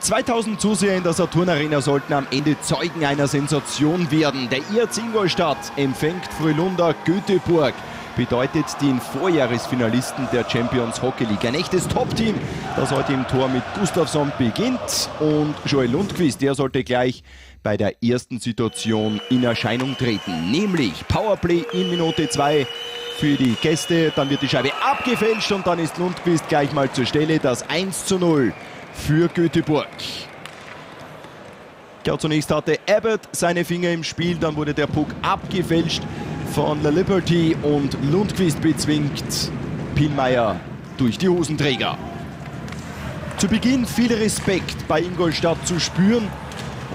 2000 Zuseher in der Saturn Arena sollten am Ende Zeugen einer Sensation werden. Der IRC Ingolstadt empfängt Frölunda Göteborg. Bedeutet den Vorjahresfinalisten der Champions Hockey League. Ein echtes Top-Team, das heute im Tor mit Gustafsson beginnt. Und Joel Lundqvist, der sollte gleich bei der ersten Situation in Erscheinung treten. Nämlich Powerplay in Minute 2 für die Gäste. Dann wird die Scheibe abgefälscht und dann ist Lundqvist gleich mal zur Stelle. Das 1 zu 0 für Göteborg. Ja, zunächst hatte Abbott seine Finger im Spiel, dann wurde der Puck abgefälscht von La Liberty und Lundqvist bezwingt Pilmeier durch die Hosenträger. Zu Beginn viel Respekt bei Ingolstadt zu spüren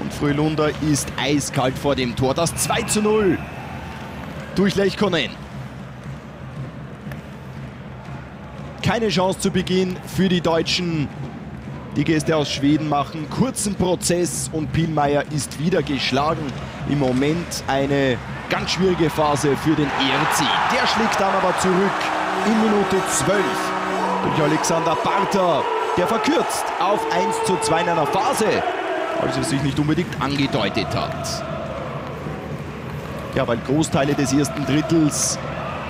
und Frölunda ist eiskalt vor dem Tor. Das 2 zu 0 durch Lechkonen. Keine Chance zu Beginn für die Deutschen. Die Gäste aus Schweden machen kurzen Prozess und Pielmeier ist wieder geschlagen. Im Moment eine ganz schwierige Phase für den ERC. Der schlägt dann aber zurück in Minute 12 durch Alexander Barter. Der verkürzt auf 1 zu 2 in einer Phase, als es sich nicht unbedingt angedeutet hat. Ja, weil Großteile des ersten Drittels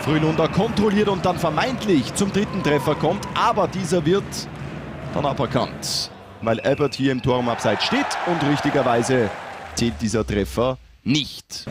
Frölunda kontrolliert und dann vermeintlich zum dritten Treffer kommt, aber dieser wird dann aberkannt, weil Albert hier im Tor am Abseits steht und richtigerweise zählt dieser Treffer nicht.